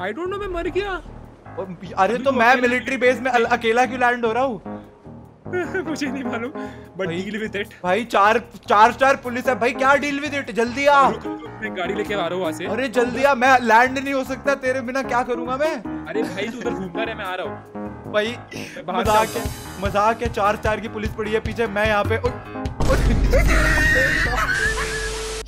I don't know मैं मर गया। अरे तो मैं मिलिट्री बेस में अकेला क्यों लैंड हो रहा हूँ? मुझे नहीं मालूम बट डील विद इट भाई चार चार स्टार पुलिस है। भाई क्या डील विद इट जल्दी आ। मैं गाड़ी लेके आ रहा हूँ वहाँ से। अरे जल्दी आ मैं लैंड नहीं हो सकता तेरे बिना क्या करूँगा मैं? अरे भाई तू उधर घूमता रहे मैं आ रहा हूँ। भाई मज़ाक है। मज़ाक है चार स्टार की पुलिस पड़ी है पीछे मैं यहाँ पे उठ- उठ-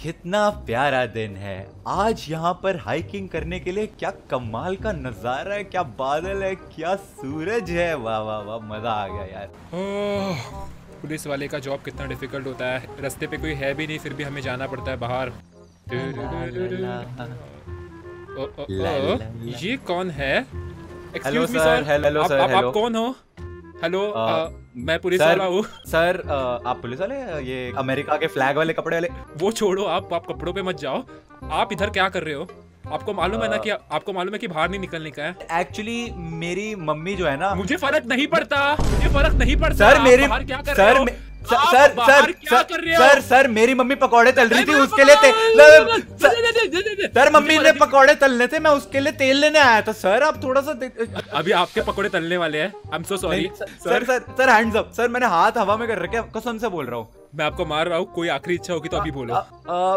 कितना प्यारा दिन है। आज यहाँ पर हाइकिंग करने के लिए क्या कमाल का नज़ारा है क्या बादल है क्या सूरज है। वाह वाह वाह मज़ा आ गया यार। पुलिस वाले का जॉब कितना डिफ़िकल्ट होता है। रास्ते पे कोई है भी नहीं फिर भी हमें जाना पड़ता है बाहर। ये कौन है? मी सर आप sir, आप कौन हो? हेलो Uh, मैं पुलिस वाला हूँ। सर आ, आप पुलिस वाले ये अमेरिका के फ्लैग वाले कपड़े वाले? वो छोड़ो आप आप कपड़ों पे मत जाओ। आप इधर क्या कर रहे हो? आपको मालूम है ना Uh, कि आपको मालूम है कि बाहर नहीं निकलने का है? एक्चुअली मेरी मम्मी जो है ना मुझे फ़र्क नहीं पड़ता मुझे फ़र्क नहीं पड़ता। सर मेरी क्या कर सर रहे हो? सर सर सर सर मेरी मम्मी पकौड़े तल रही थी उसके लिए सर- मम्मी ने पकौड़े तलने थे मैं उसके लिए तेल लेने आया था। सर आप थोड़ा सा अभी आपके पकौड़े तलने वाले हैं। I am so sorry sir. Sir sir hands up sir मैंने हाथ हवा में कर रखे कसम से बोल रहा हूँ। मैं आपको मार रहा हूँ कोई आखिरी इच्छा होगी तो अभी बोलो।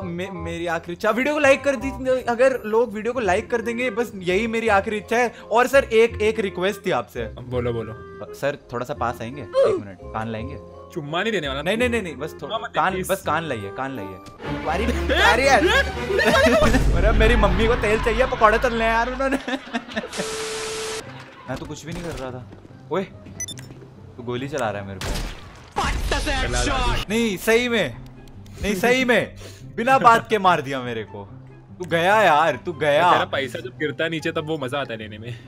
मे, मेरी आखिरी इच्छा। वीडियो को लाइक कर दी अगर लोग वीडियो को लाइक कर देंगे बस यही मेरी आखिरी इच्छा है। और सर एक एक रिक्वेस्ट थी आपसे। बोलो बोलो। सर थोड़ा सा पास आएँगे? एक मिनट कान लाएँगे? चुम्मा नहीं देने वाला नहीं नहीं नहीं नहीं बस थोड़ा कान बस कान लाइए कान लाइए। अरे मेरी मम्मी को तेल चाहिए पकौड़े तलने हैं यार उन्होंने। मैं तो कुछ भी नहीं कर रहा था। ओए तू गोली चला रहा है मेरे को। नहीं सही में नहीं सही में। बिना बात के मार दिया मेरे को। तू गया यार तू गया। तेरा पैसा जब गिरता नीचे तब वो मज़ा आता है लेने में।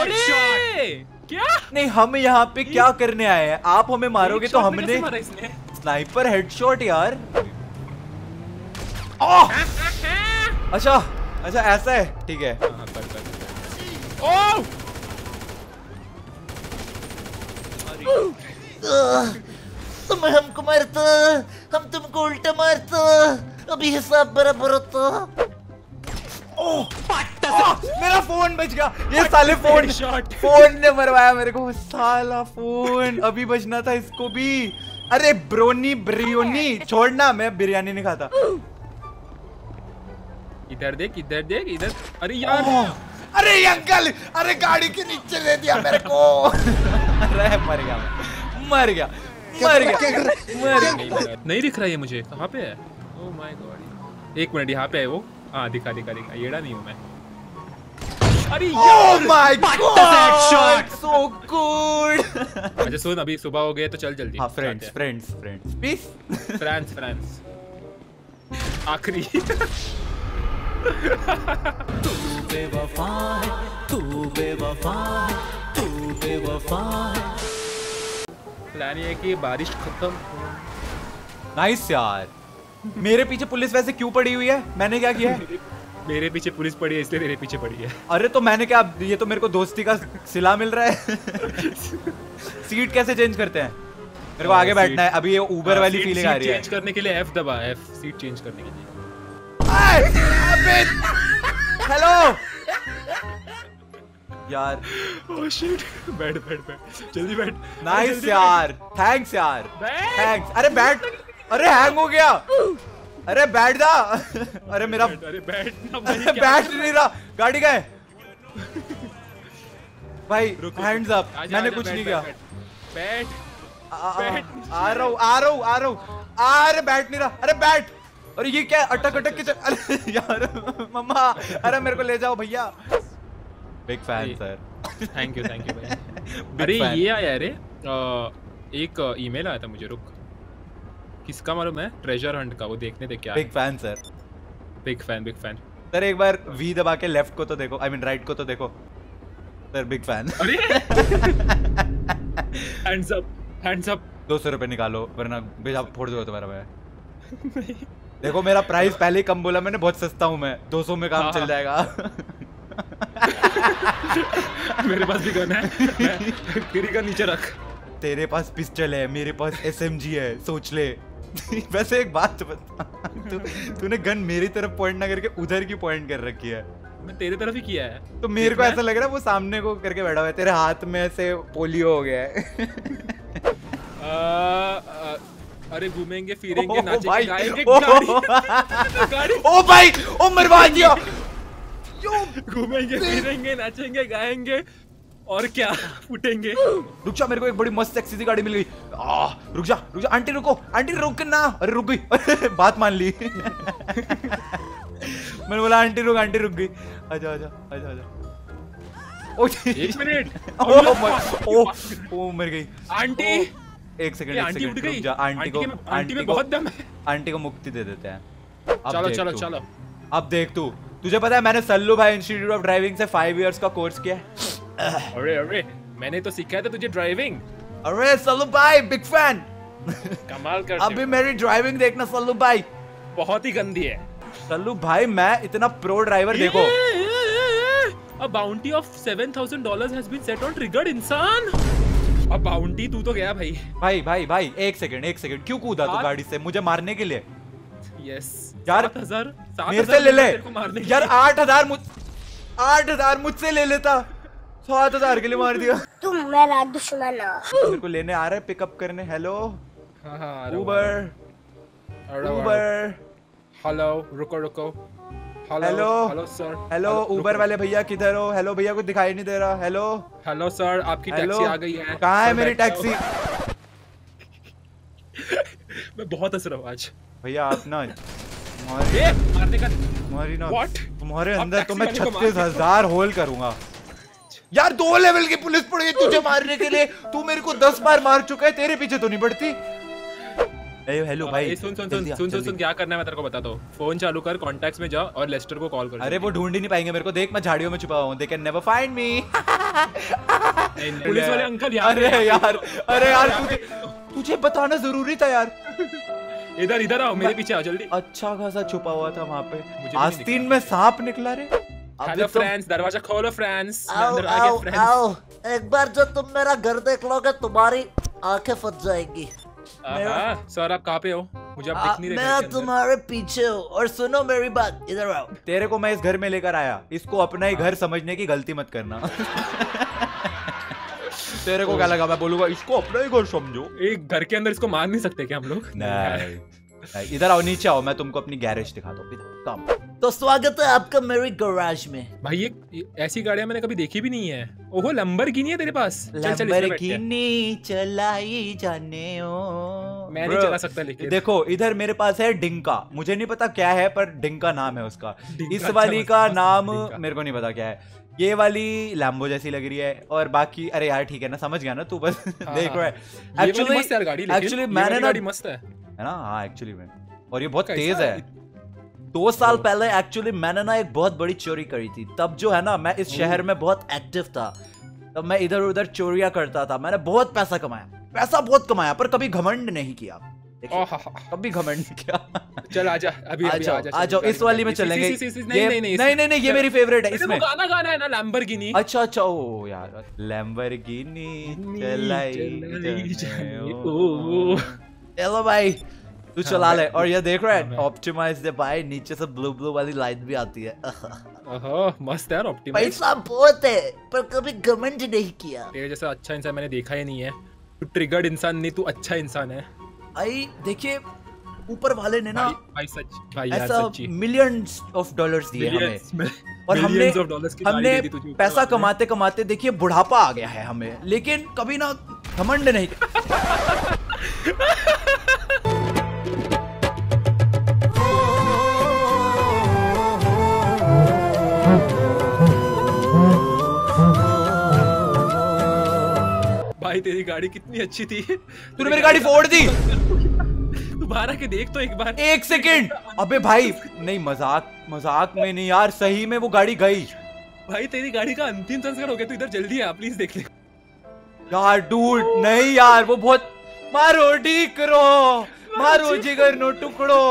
अरे! क्या? नहीं हम यहाँ पे क्या करने आए हैं? आप हमें मारोगे तो हमने स्नाइपर हेडशॉट यार। ओह! अच्छा अच्छा ऐसा है। ठीक है। हाँ, कर, कर, कर। ओह! तुम हमको मारता हम तुमको उल्टा मारता अभी हिसाब बराबर होता। ओह! ओह! मेरा फ़ोन बच गया। ये साले फ़ोन फ़ोन ने मरवाया मेरे को। साला फ़ोन अभी बचना था इसको भी। अरे ब्रोनी ब्रियोनी छोड़ना मैं बिरयानी नहीं खाता। इधर देख इधर देख इधर। अरे यार। ओह! अरे अंकल! अरे गाड़ी के नीचे दे दिया मेरे को। अरे मर गया मर गया। मर गया। मर गया। नहीं दिख रहा है ये मुझे। कहाँ पे है? ओह माय गॉड एक मिनट यहाँ पे है वो। हाँ दिखा दिखा दिखा। येड़ा नहीं हूँ मैं। अरे Oh यार! my god! So good! अच्छा सुन अभी सुबह हो गए तो चल जल्दी। हाँ friends friends friends piece France France आखिरी। बेवफा है तू बेवफा है तू बेवफा है। प्लान ये है कि बारिश खत्म नाइस यार। मेरे पीछे पुलिस वैसे क्यों पड़ी हुई है? मैंने क्या किया है? मेरे पीछे पुलिस पड़ी है इसलिए तेरे पीछे पड़ी है। अरे तो मैंने क्या ये तो मेरे को दोस्ती का सिला मिल रहा है। सीट कैसे चेंज करते हैं? मेरे को आगे बैठना है। अभी ये उबर वाली फीलिंग आ रही है। चेंज करने के लिए एफ़ दबा एफ़ सीट चेंज करने के लिए। हेलो यार। ओह शिट बैठ बैठ बैठ। जल्दी बैठ। नाइस यार। थैंक्स यार। थैंक्स अरे बैठ। अरे हैंग हो गया। अरे बैठ जा। अरे मेरा बैठ, अरे बैठ ना बैठ नहीं रहा। गाड़ी का है। भाई हैंड्स अप मैंने कुछ नहीं किया। बैठ। आ- आ बैठ। आ रहा हूँ आ रहा हूँ आ रहा हूँ। अरे बैठ नहीं रहा। अरे बैठ। अरे ये क्या अटक अटक के अरे यार मम्मा अरे मेरे को ले जाओ भैया। Big fan sir thank you thank you भाई। अरे ये आया रे एक ईमेल आया था मुझे रुक। किसका मालूम है? ट्रेजर हंट का वो देखने दे क्या big fan sir big fan big fan sir एक बार वी दबा के लेफ़्ट को तो देखो आई मीन राइट को तो देखो। सर बिग फ़ैन अरे! हैंड्स अप हैंड्स अप दो सौ रुपए निकालो वरना भेजा फोड़ दो तुम्हारा मैं देखो मेरा प्राइस पहले ही कम बोला मैंने बहुत सस्ता हूँ मैं। 200 में काम हाँ, चल। जाएगा। मेरे पास भी गन है। तेरी गन नीचे रख। तेरे पास पिस्टल है मेरे पास एसएमजी है सोच ले। वैसे एक बात तो बता। तू तूने गन मेरी तरफ़ पॉइंट ना करके उधर की पॉइंट कर रखी है। मैं तेरे तरफ़ ही किया है। तो मेरे को ऐसा लग रहा है वो सामने को करके बैठा हुआ है। तेरे हाथ में ऐसे पोलियो हो गया है। आ, आ, अरे घूमेंगे फिरेंगे नाचेंगे गाएँगे गाड़ी। गाड़ी। ओ भाई ओ मरवा दिया। घूमेंगे फिरेंगे नाचेंगे गाएँगे और क्या फुटेंगे? रुक जा मेरे को एक बड़ी मस्त सेक्सी सी गाड़ी मिल गई। आ, रुक जा रुक जा। आंटी रुको। आंटी रुक ना। अरे रुक गई। बात मान ली। मैंने बोला आंटी रुक आंटी रुक गई। आजा आजा आजा आजा। एक मिनट। ओ ओ मर गई। आंटी। एक सेकंड एक आंटी सेकंड रुक जा। आंटी को आंटी में बहुत दम है। आंटी को मुक्ति दे देते हैं। चलो चलो चलो। अब देख तू। तुझे पता है मैंने सल्लू भाई इंस्टीट्यूट ऑफ़ ड्राइविंग से फाइव इयर्स का कोर्स किया है। अरे अरे मैंने तो सिखाया था तुझे ड्राइविंग अरे सल्लू भाई बिग फ़ैन कमाल कर अभी मेरी ड्राइविंग देखना सल्लू भाई। बहुत ही गंदी है। सल्लू भाई मैं इतना प्रो ड्राइवर देखो। A bounty of seven thousand dollars has been set on triggered इंसान। अब बाउंटी तू तो गया भाई। भाई भाई भाई एक सेकंड एक सेकंड क्यों कूदा तू गाड़ी से? मुझे मारने के लिए। यस यार, हज़ार मेरे से ले ले। यार आठ हज़ार मुझ आठ हज़ार मुझसे ले लेता। सात हज़ार के लिए मार दिया। तुम मेरा दुश्मन हो मेरे को लेने आ रहा है पिकअप करने। हेलो हाँ हाँ आ रहा हूँ, उबर आ रहा हूँ, आ रहा हूँ। उबर हेलो रुको रुको। Hello hello hello sir hello Uber वाले भैया किधर हो? हेलो भैया कुछ दिखाई नहीं दे रहा। हेलो हेलो सर आपकी हेलो टैक्सी आ गई है। कहाँ है मेरी टैक्सी मैं बहुत हंस रहा हूँ आज। भैया आप ना तुम्हारी मारने का तुम्हारी ना What? तुम्हारे अंदर तो मैं छत्तीस हज़ार होल करूँगा। यार दो लेवल की पुलिस पड़ गई तुझे मारने के लिए। तू मेरे को दस बार मार चुका है तेरे पीछे तो नहीं पड़ती। हेलो भाई। ए, सुन सुन सुन जल्दी सुन सुन जल्दी। सुन क्या करना है मैं तेरे को बताता हूँ फ़ोन चालू कर कॉन्टैक्ट्स में जा और लेस्टर को कॉल कर। अरे वो ढूंढ ही नहीं पाएँगे मेरे को। देख मैं झाड़ियों में छुपा हूँ। They can never find me police वाले अंकल पे अरे यार अरे यार तुझे तुझे बताना ज़रूरी था यार। इधर इधर आओ मेरे पीछे आओ जल्दी। अच्छा खासा छुपा हुआ था वहाँ पे। आस्तीन में सांप निकला रे। हेलो तो- फ्रेंड्स दरवाज़ा खोलो फ्रेंड्स आओ अंदर आ आओ फ्रेंड्स आओ। एक बार जो तुम मेरा घर देख लोगे तुम्हारी आँखें फट जाएँगी। सर आप कहाँ पे हो? मुझे अब आ, दिख नहीं रहे मैं तुम्हारे पीछे हूँ और सुनो मेरी बात इधर आओ। तेरे को मैं इस घर में लेकर आया। इसको अपना ही घर समझने की गलती मत करना। तेरे को क्या लगा मैं बोलूँगा इसको अपना ही घर समझो। एक घर के अंदर इसको मार नहीं सकते क्या हम लोग? नहीं नहीं, इधर आओ नीचे आओ मैं तुमको अपनी गैरेज दिखाता हूँ। कम। तो स्वागत है आपका मेरे गैराज में। भाई ये ऐसी गाड़ियाँ मैंने कभी देखी भी नहीं है। ओहो लंबरगिनी है तेरे पास। लैम्बोर्गिनी चलाई जाने ओ। मैं नहीं चला सकता लेकिन देखो इधर मेरे पास है डिंका। मुझे नहीं पता क्या है पर डिंका नाम है उसका। इस अच्छा, वाली का नाम मेरे को नहीं पता क्या है। ये वाली लैम्बो जैसी लग रही है और बाकी अरे यार ठीक है ना समझ गया ना तू बस हाँ, देख हाँ, रहा है एक्चुअली मस्त यार गाड़ी एक्चुअली मैंने ना गाड़ी मस्त है। है ना? हाँ एक्चुअली में और ये बहुत तेज है? है दो साल पहले एक्चुअली मैंने ना एक बहुत बड़ी चोरी करी थी। तब जो है ना मैं इस शहर में बहुत एक्टिव था। तब मैं इधर उधर चोरियाँ करता था। मैंने बहुत पैसा कमाया। पैसा बहुत कमाया पर कभी घमंड नहीं किया। हा, हा, कभी घमंड नहीं किया। चल आजा अभी आ अभी जाओ आजा आ जाओ इस वाली में चलेंगे। सी, नहीं नहीं नहीं नहीं नहीं नहीं ये मेरी फेवरेट है इसमें। गाना गाना है ना लैम्बरगिनी अच्छा अच्छा ओ यार लैम्बोर्गिनी चलाई। चलो भाई तू चला ले। और ये देख रहा है हाँ, ऑप्टिमाइज दे भाई नीचे से ब्लू ब्लू वाली लाइट भी आती है। ओहो मस्त यार ऑप्टिमाइज पैसा बहुत है पर कभी घमंड नहीं किया। तेरे जैसा अच्छा इंसान मैंने देखा ही नहीं है। तू ट्रिगर्ड इंसान नहीं तू अच्छा इंसान है। भाई देखिए ऊपर वाले ने ना भाई भाई सच भाई यार ऐसा सच्ची। मिलियंस ऑफ़ डॉलर्स दिए हमें। और हमने हमने पैसा कमाते कमाते देखिए बुढ़ापा आ गया है हमें। लेकिन कभी ना घमंड नहीं भाई तेरी गाड़ी कितनी अच्छी थी। तूने मेरी गाड़ी फोड़ दी। बाहर आके देख तो एक बार। एक सेकंड। अबे भाई नहीं मज़ाक मज़ाक में नहीं यार सही में वो गाड़ी गई। भाई तेरी गाड़ी का अंतिम संस्कार हो गया तू इधर जल्दी आ प्लीज़ देख ले। यार डूड नहीं यार वो बहुत मारो ठीक करो मारो। जिगर नो टुकड़ो।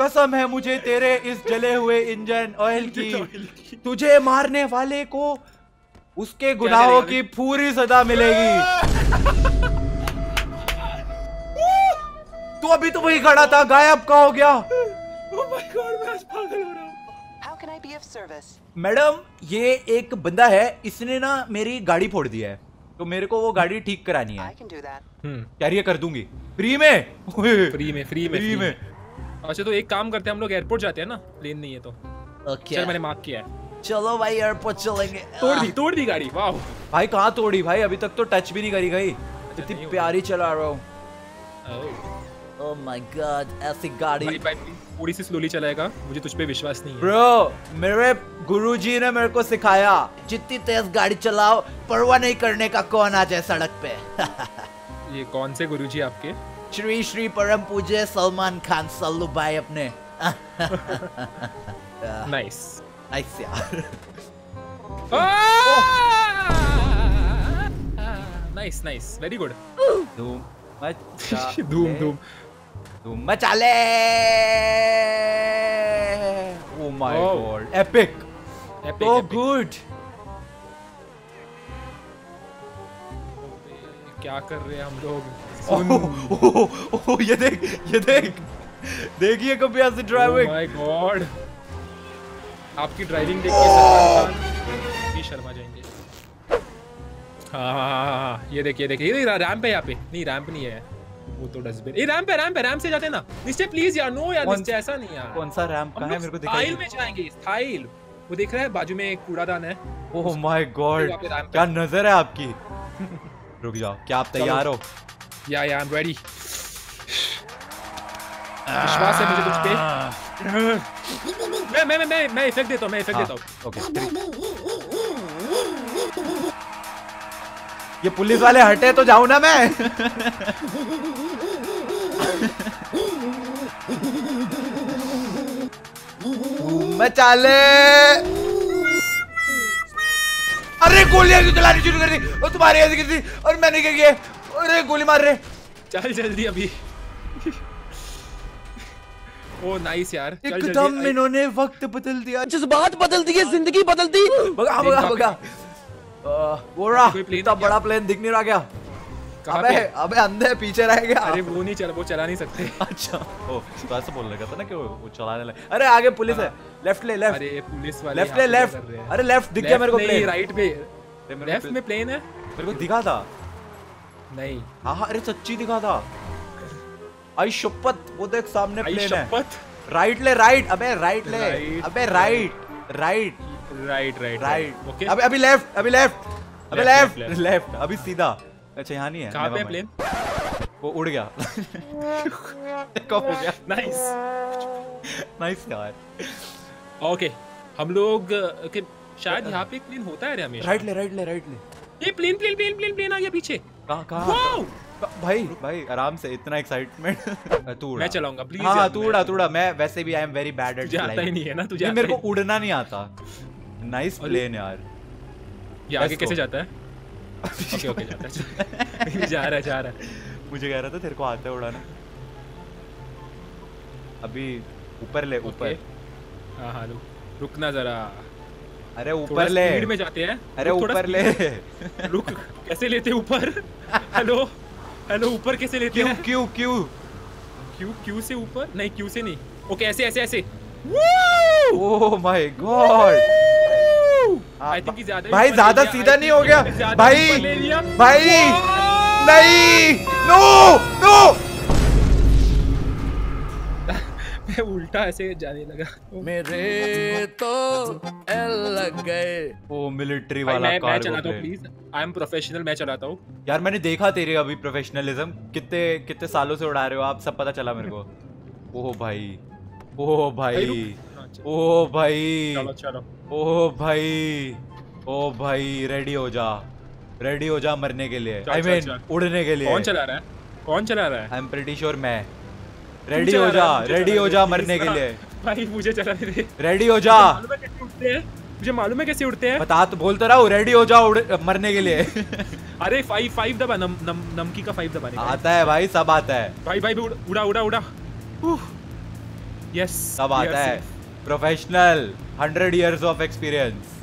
कसम है मुझे तेरे इस जले हुए इंजन ऑयल की। तुझे मारने वाले को उसके गुनाहों की पूरी सजा मिलेगी। तू अभी तो वही खड़ा था गायब का हो गया? Oh my God, मैं आज पागल हो रहा हूँ। How can I be of service. Madam ये एक बंदा है इसने ना मेरी गाड़ी फोड़ दी है। तो मेरे को वो गाड़ी ठीक करानी है। I can do that. हम्म कर दूँगी। फ्री में? ओए, फ्री में फ्री में फ्री में। अच्छा तो एक काम करते हैं हम लोग एयरपोर्ट जाते हैं ना? प्लेन नहीं है तो। ओके चल मैंने माफ़ किया है। चलो भाई एयरपोर्ट चलेंगे। तोड़ दी तोड़ दी गाड़ी वाह। भाई कहाँ तोड़ी? भाई अभी तक तो टच भी नहीं करी गई इतनी प्यारी चला रहा हूँ। ओह। माय गॉड Oh ऐसी गाड़ी। भाई भाई थोड़ी सी स्लोली चलाएगा मुझे तुझ पे विश्वास नहीं है। ब्रो मेरे गुरुजी ने मेरे को सिखाया जितनी तेज गाड़ी चलाओ परवाह नहीं करने का कौन आ जाए सड़क पे? ये कौन से गुरुजी आपके? श्री श्री परम पूज्य सलमान खान सल्लू भाई अपने। नाइस नाइस यार नाइस नाइस वेरी गुड धूम मचा धूम धूम धूम मचा ले ओ my Oh. God epic Epic, so epic. good. क्या कर रहे हैं हम लोग? ओह ओह, ओह, ये देख ये देख। देखिए कभी ऐसे ड्राइविंग माय गॉड आपकी ड्राइविंग देख के भी शर्मा जाएँगे। हाँ हाँ हाँ हाँ, हाँ ये देखिए देखिए ये रैंप है यहाँ पे। नहीं रैंप नहीं है वो तो डस्टबिन ये रैंप है रैंप है रैंप से जाते ना। निश्चय प्लीज़ यार नो यार निश्चय ऐसा नहीं यार। कौन सा रैंप हम कहाँ है मेरे को दिखाई स्टाइल में जाएँगे स्टाइल वो देख रहा है बाजू में एक कूड़ादान है। Oh my god. क्या नज़र है आपकी? रुक जाओ क्या आप तैयार हो? या या आई एम रेडी विश्वास है मुझे तुझ पे। मैं मैं मैं मैं मैं इफ़ेक्ट देता हूँ मैं इफ़ेक्ट देता हूँ। ओके ये पुलिस वाले हटे तो जाऊँ ना मैं? मचा ले अरे गोलियाँ क्यों चलानी शुरू कर दी? और तुम्हारी ऐसी किसी और मैंने क्या किया? अरे गोली मार रहे। चल जल्दी अभी। ओ नाइस यार। एकदम इन्होंने वक्त बदल दिया। जज्बात बदल दिए ज़िंदगी बदल दी। भगा भगा कहाँ पे? भगा वो रहा कोई plane इतना बड़ा प्लेन दिख नहीं रहा क्या? अबे अबे अंधे पीछे रह गया। अरे वो नहीं चला वो चला नहीं सकते। अच्छा। ओ तो ऐसा बोल रहा था ना कि वो वो चलाने लगे। अरे आगे पुलिस है। लेफ़्ट ले लेफ़्ट अरे पुलिस वाले लेफ़्ट ले लेफ़्ट हैं? अरे लेफ़्ट दिख गया मेरे को प्लेन राइट पे। लेफ़्ट में प्लेन है। मेरे को दिखा था। नहीं। हाँ हाँ अरे सच्ची दिखा था। आई शपथ वो देख सामने प्लेन है। राइट ले राइट अबे राइट ले अबे right right right right right okay अबे अभी लेफ़्ट अभी लेफ़्ट अबे लेफ़्ट. लेफ़्ट अभी सीधा। अच्छा यहाँ नहीं है कहाँ पे. प्लेन वो उड़ गया। कब हो गया। नाइस नाइस यार। ओके हम लोग uh, के शायद यहाँ पे एक प्लेन होता है रे हमेशा। राइट ले राइट ले राइट ले। ये plane plane plane plane plane आ गया पीछे। कहाँ कहाँ? भाई भाई आराम से इतना एक्साइटमेंट तू मैं चलाऊँगा प्लीज़ हाँ हाँ तू उड़ा तू उड़ा मैं वैसे भी I am very bad at तुझे आता ही नहीं है ना तुझे मेरे को उड़ना नहीं आता। नाइस प्लेन यार। ये आगे कैसे जाता है? ओके ओके जाता है जा रहा है जा रहा है। मुझे कह रहा था तेरे को आता है उड़ाना। अभी ऊपर ले ऊपर। ओके हाँ हाँ रुक रुकना जरा। अरे ऊपर ले। स्पीड में जाते हैं। अरे ऊपर ले। रुक कैसे लेते हैं ऊपर? हेलो हेलो ऊपर कैसे लेते हैं? क्यू क्यू क्यू क्यू से ऊपर? नहीं क्यू से नहीं। ओके ऐसे ऐसे ऐसे। Oh my God I think ज़्यादा भाई ज़्यादा सीधा नहीं हो गया। भाई। भाई नहीं! नो नो मैं उल्टा ऐसे जाने लगा। मेरे तो एल लग गए। ओ मिलिट्री वाला मैं मैं चलाता हूँ प्लीज़ आई एम प्रोफेशनल मैं चलाता हूँ। यार मैंने देखा तेरे अभी प्रोफेशनलिज्म कितने कितने सालों से उड़ा रहे हो आप? सब पता चला मेरे को। ओह भाई। ओह भाई। हाँ, ओह भाई। चलो चलो। ओह भाई। ओ भाई रेडी हो जा। रेडी हो जा मरने के लिए। आई चल, मीन चल। उड़ने के लिए। कौन चला रहा है? कौन चला रहा है? आई एम प्रीटी श्योर मैं। रेडी हो जा रेडी हो जा मरने के लिए। भाई मुझे चलाने दे रेडी हो जा। मालूम है कैसे उड़ते हैं। मुझे मालूम है कैसे उड़ते हैं। बता तो बोलता रहा हूँ रेडी हो जा मरने के लिए। अरे फाइव फाइव दबा नम नम नमकी का फाइव दबाने का। आता है भाई सब आता है। भाई भाई उड़ा उड़ा उड़ा यस सब आता है। Professional hundred years of experience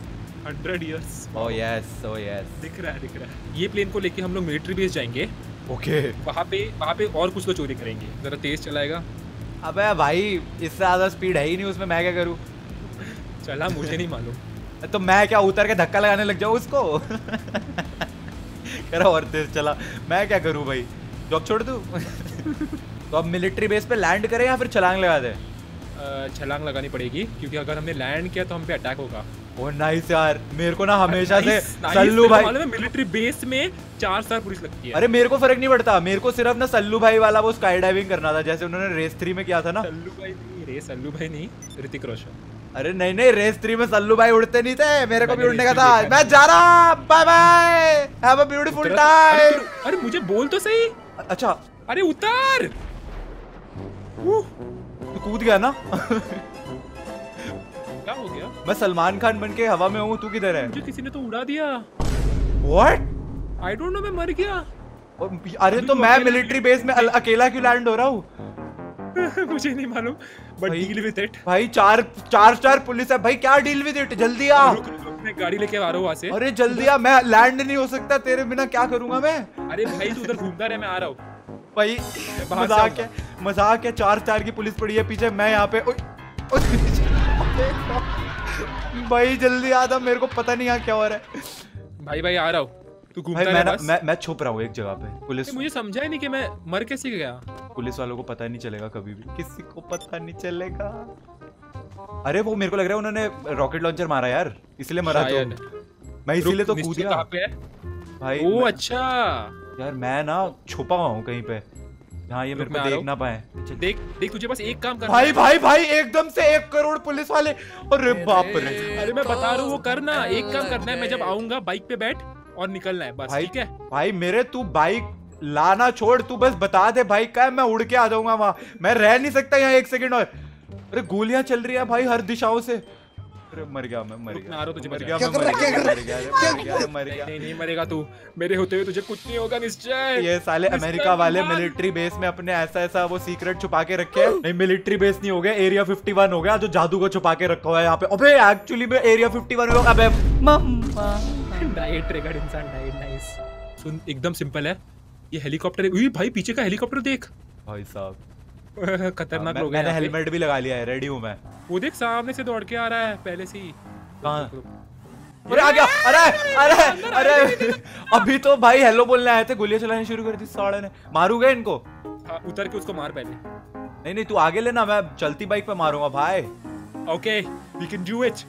hundred years oh yes oh yes दिख रहा है दिख रहा है। ये प्लेन को लेके हम लोग मिलिट्री बेस जाएँगे। ओके। वहाँ पे वहाँ पे और कुछ तो चोरी करेंगे। जरा तेज चलाएगा। अबे भाई इससे ज़्यादा स्पीड है ही नहीं उसमें मैं क्या करूँ? चला मुझे नहीं मालूम। तो मैं क्या उतर के धक्का लगाने लग जाऊँ उसको? कह रहा और तेज चला। मैं क्या करूँ भाई? जॉब छोड़ दूँ? तो अब मिलिट्री बेस पे लैंड करें या फिर छलांग लगा दे? छलांग लगानी पड़ेगी क्योंकि अगर हमने लैंड किया तो हम पे अटैक होगा। ओ नाइस यार। मेरे को ना हमेशा से सल्लू भाई मिलिट्री बेस में चार स्टार पुलिस लगती है। अरे मेरे को फ़र्क नहीं पड़ता। मेरे को सिर्फ़ ना सल्लू भाई वाला वो स्काई डाइविंग करना था जैसे उन्होंने रेस थ्री में किया था ना। सल्लू भाई नहीं रे सल्लू भाई नहीं ऋतिक रोशन। अरे नहीं नहीं रेस थ्री में सल्लू भाई उड़ते नहीं थे। मेरे को भी उड़ने का था। मैं जा रहा bye bye have a beautiful time अरे मुझे बोल तो सही। अच्छा। अरे उतार। तू कूद गया ना? क्या हो गया? मैं सलमान खान बन के हवा में हूँ तू किधर है? मुझे किसी ने तो उड़ा दिया। व्हाट आई डोंट नो मैं मर गया। अरे तो मैं मिलिट्री बेस में अकेला क्यों लैंड हो रहा हूँ? मुझे नहीं मालूम बट डील विद इट भाई चार चार स्टार पुलिस है। भाई क्या डील विद इट जल्दी आ। रुक रुक मैं गाड़ी लेके आ रहा हूँ वहाँ से। अरे जल्दी आ मैं लैंड नहीं हो सकता तेरे बिना क्या करूँगा मैं? अरे भाई तू उधर घूमता रहे मैं आ रहा हूँ। भाई मज़ाक है मज़ाक है चार चार की पुलिस पड़ी है पीछे मैं यहाँ पे भाई जल्दी आ था मेरे को पता नहीं यहाँ क्या हो रहा है। भाई भाई आ रहा हूँ। तू घूमता मैं बस। मैं मैं छुप रहा हूँ एक जगह पे। पुलिस मुझे समझा ही नहीं कि मैं मर कैसे गया। पुलिस वालों को पता नहीं चलेगा कभी भी। किसी को पता नहीं चलेगा। अरे वो मेरे को लग रहा है उन्होंने रॉकेट लॉन्चर मारा यार। इसलिए मरा तो। मैं इसीलिए तो कूद गया। भाई ओ अच्छा। यार मैं ना छुपा हुआ हूँ कहीं पे। हाँ ये मेरे को देख ना पाए। देख देख तुझे बस एक काम करना भाई भाई भाई एकदम से एक करोड़ पुलिस वाले। अरे बाप रे। अरे मैं बता रहा हूँ वो करना। एक काम करना है मैं जब आऊँगा बाइक पे बैठ और निकलना है बस ठीक है? भाई मेरे तू बाइक लाना छोड़ तू बस बता दे भाई क्या मैं उड़ के आ जाऊँगा वहाँ? मैं रह नहीं सकता यहाँ एक सेकंड और। अरे गोलियाँ चल रही है भाई हर दिशाओं से। अरे मर गया मैं मर गया। मैं आ रहा हूँ तुझे मर गया मर गया मर गया मर गया। नहीं नहीं नहीं मरेगा तू। मेरे होते हुए तुझे कुछ नहीं होगा निश्चय। ये साले अमेरिका वाले मिलिट्री बेस में अपने ऐसा ऐसा वो सीक्रेट छुपा के रखे नहीं मिलिट्री बेस नहीं हो गया एरिया 51 हो गया जो जादू को छुपा के रखा हुआ है यहाँ पे। अबे एक्चुअली में एरिया 51 हो अबे। मम्मा। डाइट ट्रिगर्ड इंसान डाइट नाइस सुन एकदम सिंपल है। ये हेलीकॉप्टर उई भाई पीछे का हेलीकॉप्टर देख। भाई साहब। खतरनाक लोग मैंने हेलमेट भी लगा लिया है रेडी हूँ मैं। वो देख सामने से दौड़ के आ रहा है पहले से ही। कहाँ? अरे आ गया। अरे अरे अरे अभी तो भाई हेलो बोलने आए थे गोलियाँ चलानी शुरू कर दी साड़े ने। मारूँगा इनको? हाँ, उतर के उसको मार पहले। नहीं नहीं तू आगे लेना मैं चलती बाइक पे मारूँगा भाई। Okay we can do it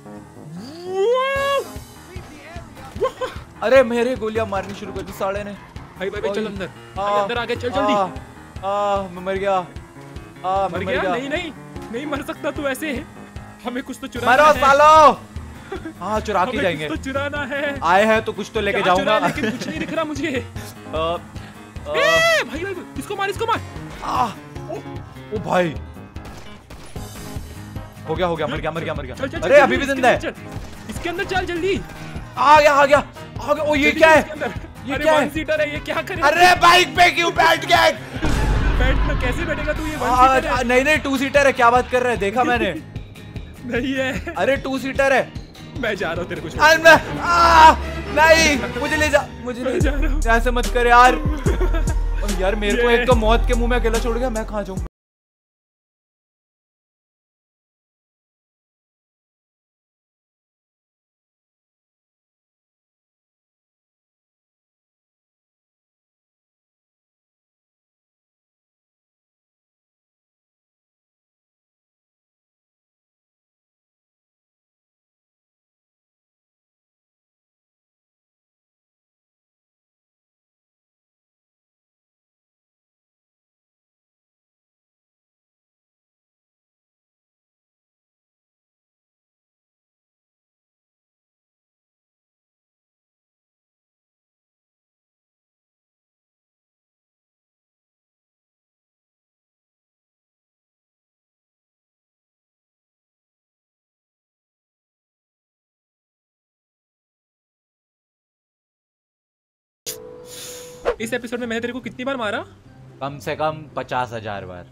अरे मेरे गोलियाँ मारनी शुरू कर दी साड़े ने। भाई भाई भाई चल अंदर। अंदर आ गए चल जल्दी। आ, आ, मैं मर गया। आ, मर गया? नहीं नहीं नहीं मर सकता तू ऐसे। हमें कुछ तो चुराना मरो सालो हाँ चुरा के जाएँगे। तो चुराना है। आए हैं तो कुछ तो लेके जाऊँगा। लेकिन कुछ नहीं दिख रहा मुझे। आ, भाई भाई इसको मार इसको मार। आ, ओ, ओ भाई। हो गया हो गया मर गया मर गया मर गया। अरे अभी भी ज़िंदा है। इसके अंदर चल जल्दी। आ गया आ गया आ गया। ओ ये क्या है? ये क्या? है ये क्या करे? अरे बाइक पे क्यों बैठ गया? बैठ ना कैसे बैठेगा तू? ये आ, आ, नहीं नहीं टू सीटर है क्या बात कर रहे हैं? देखा मैंने। नहीं है। अरे टू सीटर है। मैं जा रहा हूँ तेरे को मैं- आ, नहीं मुझे ले जा मुझे ले जा। जा रहा हूँ। ऐसे मत कर यार। यार मेरे को एक तो मौत के मुँह में अकेला छोड़ गया मैं कहा जाऊँ? इस एपिसोड में मैंने तेरे को कितनी बार मारा? कम से कम पचास हज़ार बार।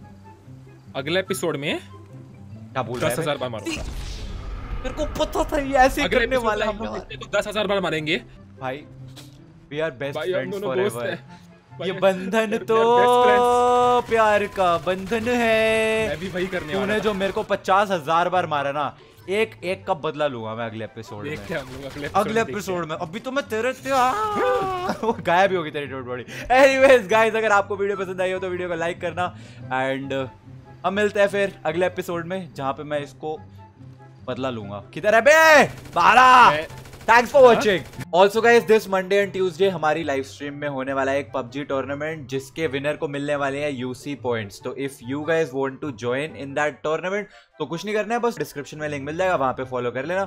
अगले एपिसोड में क्या बोल रहा दस है हज़ार बार मारूँगा। मेरे को पता था ये ऐसे करने वाला है हम तो दस हज़ार बार मारेंगे। भाई we are best friends forever ये बंधन तो प्यार का बंधन है। मैं भी वही करने वाला तूने जो मेरे को पचास हज़ार बार मारा ना एक एक कप बदला लूँगा मैं अगले एपिसोड में। अगले अगले एपिसोड में। अभी तो मैं तेरे ते वो गायब ही होगी तेरी डेड बॉडी एनीवेज गाइस अगर आपको वीडियो पसंद आई हो तो वीडियो को लाइक करना। एंड अब मिलते हैं फिर अगले एपिसोड में जहाँ पे मैं इसको बदला लूँगा। किधर है बे? बारा मैं- thanks for watching also guys this Monday and Tuesday हमारी लाइव स्ट्रीम में होने वाला है एक पबजी टूर्नामेंट जिसके विनर को मिलने वाले हैं यूसी पॉइंट्स तो if you guys want to join in that tournament तो कुछ नहीं करना है बस डिस्क्रिप्शन में लिंक मिल जाएगा वहाँ पे फॉलो कर लेना।